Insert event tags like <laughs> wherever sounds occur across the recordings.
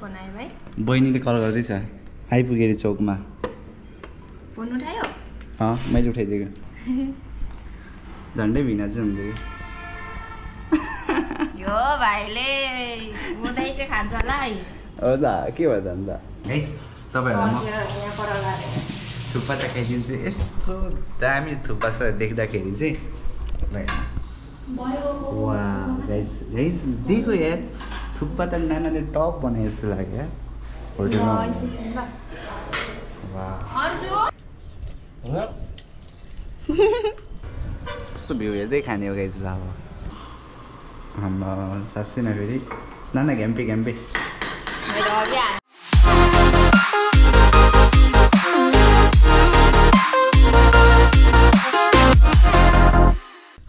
Phone आयो भाइ। बहिनीले कल गर्दैछ। आइपुगेँ अरे चौकमा। फोन उठायो? अँ मैले उठाइदिएको। झन्डै भिना चाहिँ हुन्थ्यो <laughs> यो भाइले हुँदै चाहिँ खान्छ होला है। हो त के भयो त अन्त? गाइस तपाईँहरूलाई म थुक्पा त खाइदिन्छु यस्तो दामी थुक्पा छ देख्दाखेरि चाहिँ। गाइस गाइस दिएको यार। थुक्पा त नानाले टप बनाए जस्तो लाग्यो होटेलमा कस्तो भ्यू हेर्दै खाने हो गाइस ल अब आम्मा साँच्चै न फेरि नाना घ्याम्पे घ्याम्पे।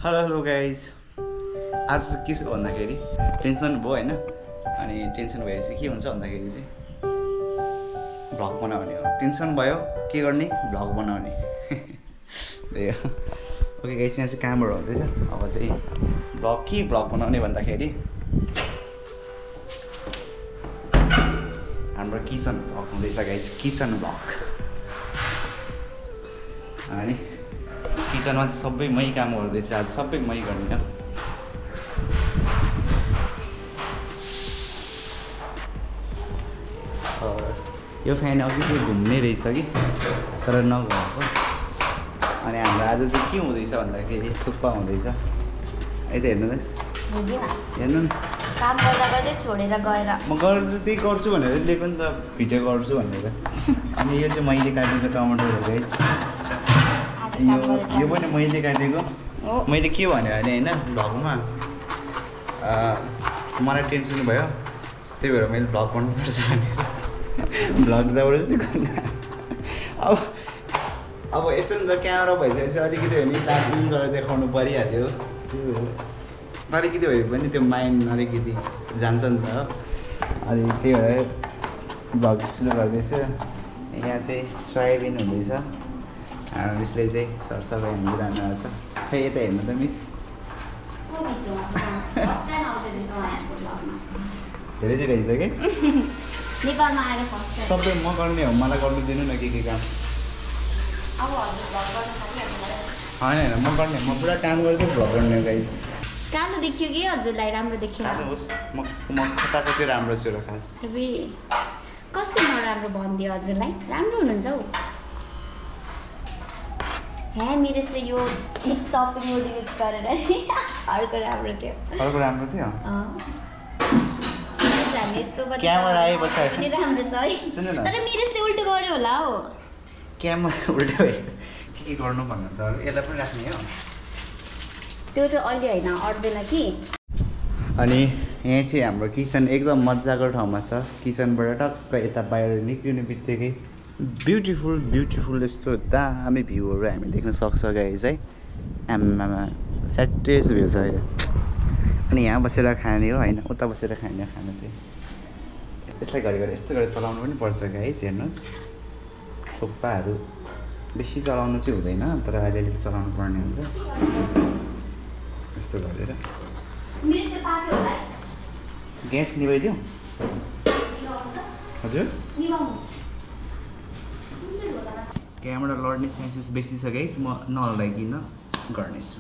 हेलो हेलो गाइज आज के छ भन्दाखेरि टेन्सन भयो होइन अनि टेन्सन भएपछि के हुन्छ भन्दाखेरि चाहिँ भ्लग बनाउने हो। टेन्सन भयो के गर्ने? भ्लग बनाउने। <laughs> ओके गाइस यहाँ चाहिँ कामहरू हुँदैछ। अब चाहिँ भ्लग के भ्लग बनाउने भन्दाखेरि हाम्रो किचन भ्लग हुँदैछ गाइस किचन भ्लग। अनि किचनमा चाहिँ सबै मै काम गर्दैछ। आज सबै मै गर्ने यो फ्यान अघि चाहिँ घुम्ने रहेछ कि? तर नघुमेको अनि हाम्रो आज चाहिँ के हुँदैछ भन्दाखेरि थुक्पा हुँदैछ। है त हेर्नु त। हेर्नु न। काम गर्दा गर्दै छोडेर गएर। म गर्छु त्यही गर्छु भनेर दिएको नि त। भिडियो गर्छु भनेर। अनि यो चाहिँ मैले काटेको टमाटर हो। गाइस यो यो पनि मैले काटेको। मैले के भने होइन भ्लगमा मलाई टेन्सन भयो। त्यही भएर मैले भ्लग गर्नुपर्छ भनेर। <laughs> भ्लग जबरजस्ती गर्नु। अब अब यसो नि त क्यामेरा भइसकेपछि अलिकति भने दार्जिलिङ गरेर देखाउनु परिहाल्यो। त्यो हो। अलिकति भयो भने त्यो माइन्ड अलिकति जान्छ नि त। अनि त्यही भएर भ्लग सुरु गर्दैछु। यहाँ चाहिँ सोयाबिन हुँदैछ। हाम्रो मिसले चाहिँ सरसफाइ हालिरहनु भएको छ खै यता हेर्नु त मिस? धेरै चाहिँ रहेछ कि <laughs> नेपालमा आएर फर्स्ट सबै म गर्ने हो मलाई गर्नु दिनु न के के काम। होइन होइन म गर्ने म पुरा काम गर्दै भ्लग गर्ने गाई कालो देखियो कि हजुरलाई राम्रो देखियो? म म कताको चाहिँ राम्रो छु र खास। कस्तो नराम्रो भनिदियो हजुरलाई? राम्रो हुनुहुन्छ हौ। ह्या मिरेसले यो चपिङ युज गरेर <laughs> अर्को राम्रो थियो। अर्को राम्रो थियो? अँ। हामी यस्तो क्यामेरा आएपछि राम्रो छ है। तर मिरेसले उल्टो गर्यो होला हौ। क्यामेरा <laughs> उल्टो भएछ। के के गर्नु भन्नु त? यसलाई पनि राख्ने हो। त्यो चाहिँ अहिले होइन अट्दैन कि। अनि यहाँ चाहिँ हाम्रो किचन एकदम मजाको ठाउँमा छ। किचनबाट टक्क यता बाहिर निक्लिने बित्तिकै ब्युटिफुल ब्युटिफुल यस्तो दामी भ्यूहरू हामी देख्न सक्छ गाइज है। आमामा स्याटेस भ्यू छ यो अनि यहाँ बसेर खाने हो होइन? उता बसेर खाने हो खाना चाहिँ। यसलाई घरिघरि यस्तो गरेर चलाउनु पनि पर्छ गाइज हेर्नुहोस्। थुक्पाहरू बेसी चलाउनु चाहिँ हुँदैन तर अलिअलि चलाउनु पर्ने हुन्छ। यस्तो गरेर। ग्यास निभाइदिउँ? हजुर? क्यामेरा लड्ने चान्सेस बेसी छ गाइस म नहल्लाइकन गर्नेछु।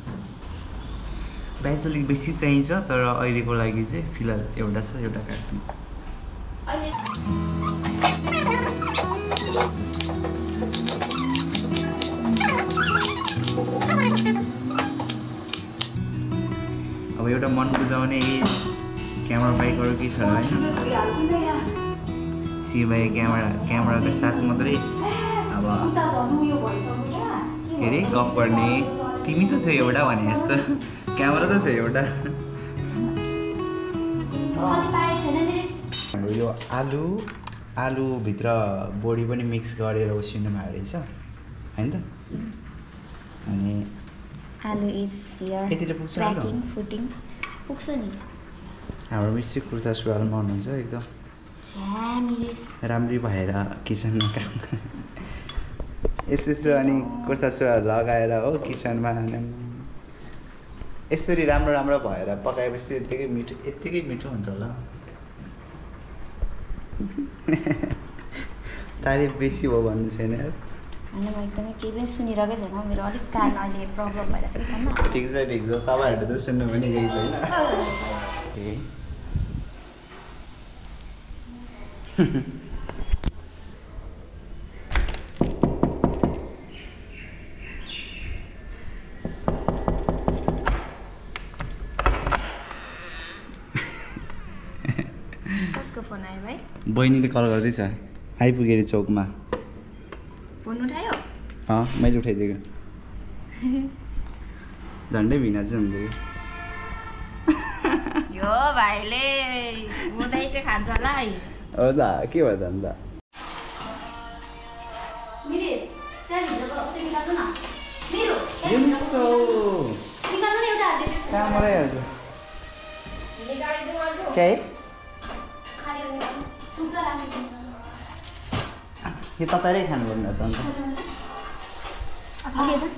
ब्याच अलिक बेसी चाहिन्छ तर अहिलेको लागि चाहिँ फिलहाल एउटा छ एउटा अहिले अब एउटा मन बुझाउने क्यामेरा बाइक अरू केही छ होइन सिभाइ क्यामेरा क्यामेराको साथ मात्रै अब के अरे गफ गर्ने। तिमी त छ एउटा भने जस्तो। क्यामेरा त छ एउटा हाम्रो यो आलु आलुभित्र बोडी पनि मिक्स गरेर उसिन्नु भएको रहेछ होइन त अनि आलु इज हियर यतिले पुग्छ आलु? प्याकिङ फुटिङ पुग्छ नि हाम्रो मिस्त्री कुर्ता सुरुवालमा हुनुहुन्छ एकदम राम्री भएर किचनमा काम यस्तो यस्तो अनि कुर्ता सुरुवाल लगाएर हो किचनमा यसरी राम्रो राम्रो भएर पकाएपछि यत्तिकै मिठो यत्तिकै मिठो हुन्छ होला। <laughs> तारिफ बेसी भयो भन्नु छैन। होइन म एकदमै केही पनि सुनिरहेकै छैन। मेरो अलिक कान अहिले प्रब्लम भइरहेको छ ठिक छ ठिक छ। तपाईँहरूले त सुन्नु पनि केही छैन। <laughs> ए <laughs> कसको फोन आयो भाइ बहिनीले कल गर्दैछ। आइपुगेँ अरे चौकमा। फोन उठायो? अँ मैले उठाइदिएको। झन्डै भिना चाहिँ हुन्थ्यो यो भाइले चाहिँ खान्छ होला है। हो त के भयो त अन्त? कहाँबाटै हाल्छ? क्या यो तपाईँरै खानुपर्ने त अन्त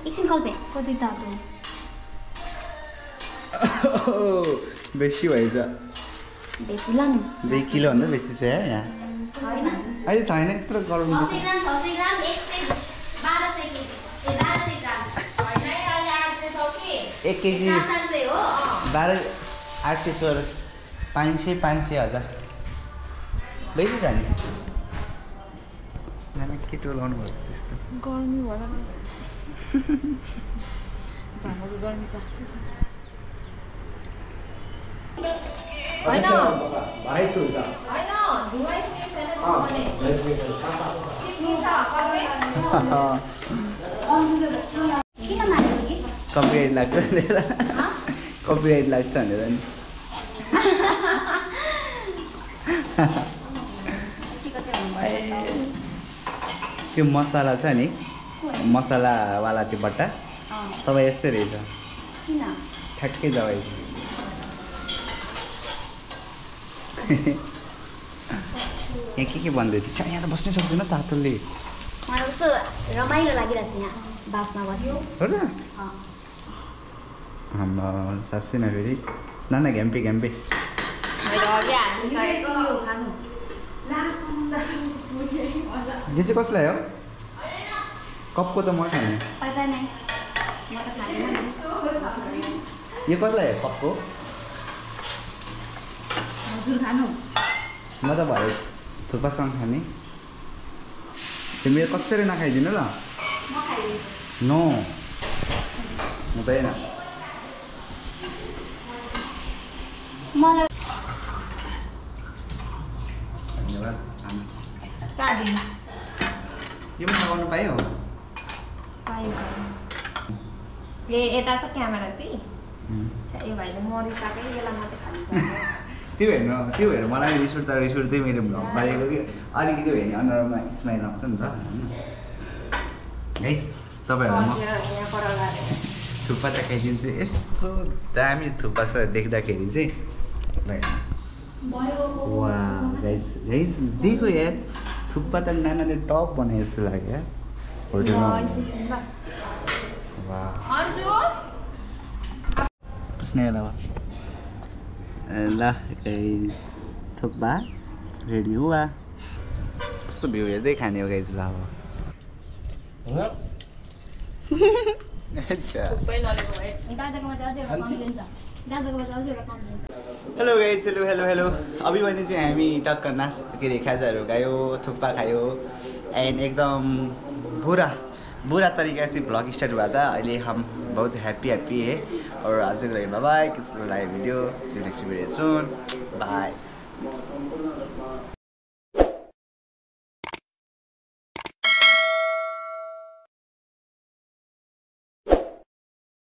एकछिन कल्पे कति तातो बेसी भएछ बेसी लानु दुई किलोभन्दा बेसी छ है यहाँ अहिले छैन यत्रो गरम एक केजी। बाह्र आठ सय सोह्र पाँच सय पाँच सय हजार बेसी छ नि नाना के टोलाउनु भयो त्यस्तो। गर्मी होला झमको गर्मी चाख्दैछु। कपिराइट <laughs> लाग्छ भनेर। <laughs> कपिराइट लाग्छ भनेर नि। <laughs> त्यो मसला छ नि मसलावाला त्यो बट्टा। तपाईँ यस्तै रहेछ। किन? ठ्याक्कै दबाई <laughs> यहाँ के के भन्दैछ यहाँ त बस्नै सक्दैन तातोले मलाई कस्तो रमाइलो लागिरहेको छ यहाँ बाफमा बस्यो हो र? आम्मा साँच्चै न फेरि। नाना घ्याम्पे घ्याम्पे। यो चाहिँ कसलाई हो? कपको त म खाने। यो कसलाई हो कपको? हजुर खानु। म त भयो। थुक्पासँग खाने। त्यो मेरो कसरी नखाइदिनु ल। म खाइदिन्छु। नो। हुँदैन। कहाँ दिनु यो पनि लगाउनु पायो? पायो ए यता छ क्यामेरा चाहिँ? उम्। छ्या, यो भाइले मरिसके यसलाई मात्रै खानु पर्छ <laughs> त्यो हेर्नु त्यो हेर्नु मलाई रिस उठ्दा रिस उठ्दै मेरो भ्लग पारेको कि। अलिकति भयो भने अनुहारमा स्माइल आउँछ नि त। है तपाईँहरू थुक्पा चाहिँ खाइदिन्छु यस्तो दामी थुक्पा छ देख्दाखेरि चाहिँ। वा गाइस गाइस देखो यार। थुक्पा त नानाले टप बनाए जस्तो लाग्यो होटेलमा पुस्ने भयो ल। थुक्पा रेडी हुआ कस्तो भ्यू हेर्दै खाने हो गाइस ल अब। <laughs> चाहिँ चाहिँ hello guys hello hello hello अभी भने चाहिँ हामी टक्क नास के अरे खाजाहरू खायो थुक्पा खायो एन्ड एकदम बुरा बुरा तरिका से ब्लॉग स्टार्ट हुआ था अहिले हम बहुत हैप्पी हैप्पी है। और आज के लिए bye kiss live video see next video soon bye